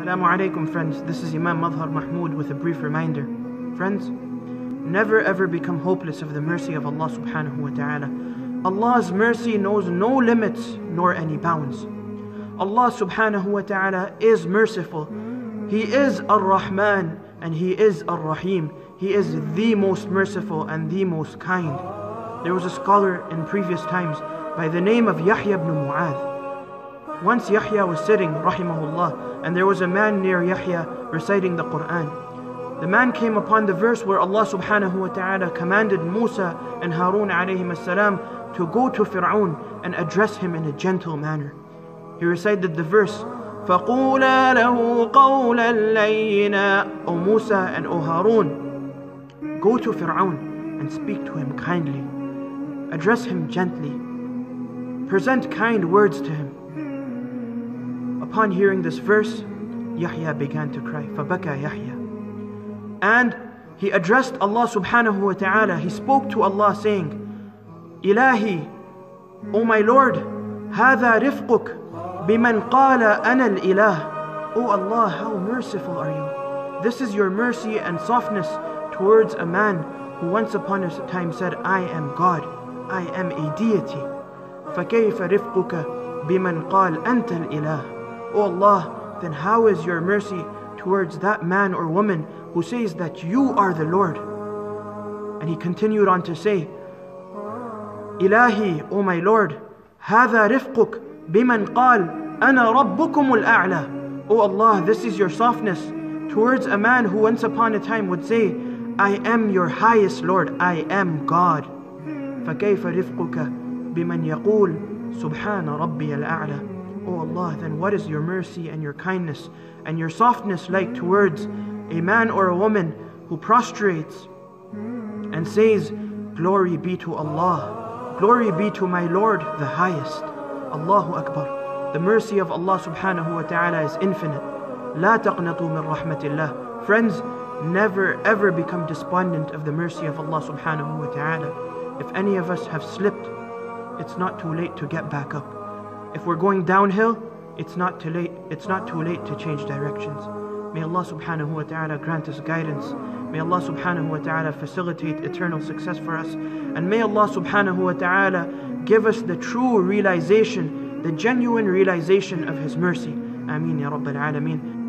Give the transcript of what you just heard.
Assalamu alaikum friends, this is Imam Mazhar Mahmood with a brief reminder. Friends, never ever become hopeless of the mercy of Allah subhanahu wa ta'ala. Allah's mercy knows no limits nor any bounds. Allah subhanahu wa ta'ala is merciful. He is Ar-Rahman and He is Ar-Rahim. He is the most merciful and the most kind. There was a scholar in previous times by the name of Yahya ibn Mu'adh. Once Yahya was sitting, rahimahullah, and there was a man near Yahya reciting the Quran. The man came upon the verse where Allah subhanahu wa ta'ala commanded Musa and Harun alayhim salam to go to Fir'aun and address him in a gentle manner. He recited the verse, فَقُولَا لَهُ قَوْلًا لَيِّنًا O Musa and O Harun, go to Fir'aun and speak to him kindly. Address him gently. Present kind words to him. Upon hearing this verse, Yahya began to cry. فَبَكَى Yahya. And he addressed Allah subhanahu wa ta'ala. He spoke to Allah saying, Ilahi, O my Lord, هذا رفقك بمن قال أنا الإله. O Allah, how merciful are you. This is your mercy and softness towards a man who once upon a time said, I am God, I am a deity. فكيف رفقك بمن قال أنت الإله. O Allah, then how is your mercy towards that man or woman who says that you are the Lord? And he continued on to say, Ilahi, O my Lord, هذا رفقك بمن قال أنا ربكم الأعلى. O Allah, this is your softness towards a man who once upon a time would say, I am your highest Lord, I am God. فكيف رفقك بمن يقول سبحان ربي الأعلى O oh Allah, then what is your mercy and your kindness and your softness like towards a man or a woman who prostrates and says, Glory be to Allah, glory be to my Lord the highest. Allahu Akbar. The mercy of Allah subhanahu wa ta'ala is infinite. La taqnatum al-Rahmatillah. Friends, never ever become despondent of the mercy of Allah subhanahu wa ta'ala. If any of us have slipped, it's not too late to get back up. If we're going downhill, it's not too late. It's not too late to change directions. May Allah subhanahu wa ta'ala grant us guidance. May Allah subhanahu wa ta'ala facilitate eternal success for us. And may Allah subhanahu wa ta'ala give us the true realization, the genuine realization of His mercy. Ameen ya Rabbil Alameen.